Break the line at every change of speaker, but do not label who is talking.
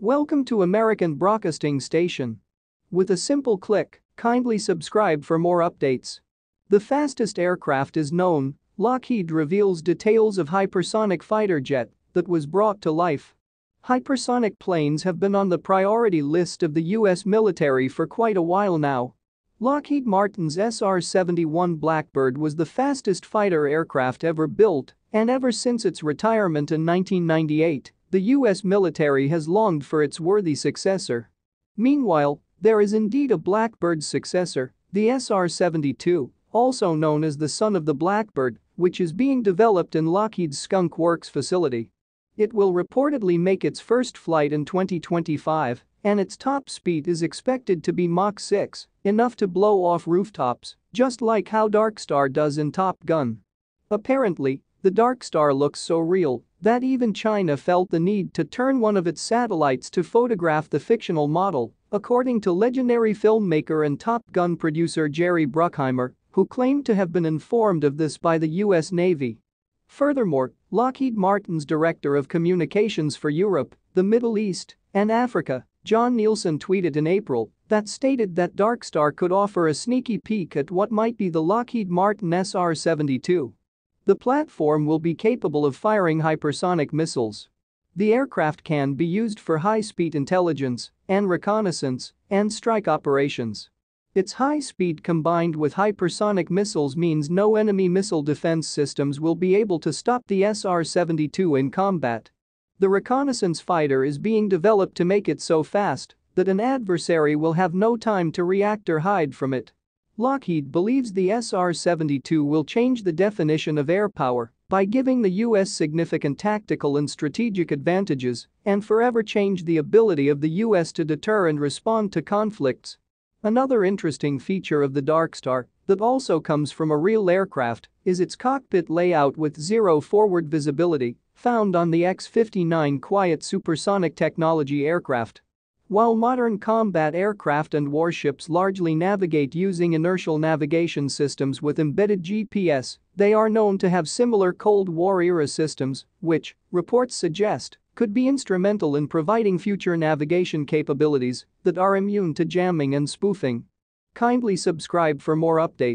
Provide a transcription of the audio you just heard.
Welcome to American Broadcasting Station. With a simple click, kindly subscribe for more updates. The fastest aircraft is known, Lockheed reveals details of hypersonic fighter jet that was brought to life. Hypersonic planes have been on the priority list of the US military for quite a while now. Lockheed Martin's SR-71 Blackbird was the fastest fighter aircraft ever built, and ever since its retirement in 1998, the US military has longed for its worthy successor. Meanwhile, there is indeed a Blackbird's successor, the SR-72, also known as the son of the Blackbird, which is being developed in Lockheed's Skunk Works facility. It will reportedly make its first flight in 2025, and its top speed is expected to be Mach 6, enough to blow off rooftops, just like how Darkstar does in Top Gun. Apparently, the dark star looks so real that even China felt the need to turn one of its satellites to photograph the fictional model, according to legendary filmmaker and Top Gun producer Jerry Bruckheimer, who claimed to have been informed of this by the US Navy. Furthermore, Lockheed Martin's director of communications for Europe, the Middle East, and Africa, John Nielsen tweeted in April that stated that Darkstar could offer a sneaky peek at what might be the Lockheed Martin SR-72. The platform will be capable of firing hypersonic missiles. The aircraft can be used for high-speed intelligence and reconnaissance and strike operations. Its high speed combined with hypersonic missiles means no enemy missile defense systems will be able to stop the SR-72 in combat. The reconnaissance fighter is being developed to make it so fast that an adversary will have no time to react or hide from it. Lockheed believes the SR-72 will change the definition of air power by giving the U.S. significant tactical and strategic advantages and forever change the ability of the U.S. to deter and respond to conflicts. Another interesting feature of the Darkstar that also comes from a real aircraft is its cockpit layout with zero forward visibility found on the X-59 quiet supersonic technology aircraft. While modern combat aircraft and warships largely navigate using inertial navigation systems with embedded GPS, they are known to have similar Cold War-era systems, which, reports suggest, could be instrumental in providing future navigation capabilities that are immune to jamming and spoofing. Kindly subscribe for more updates.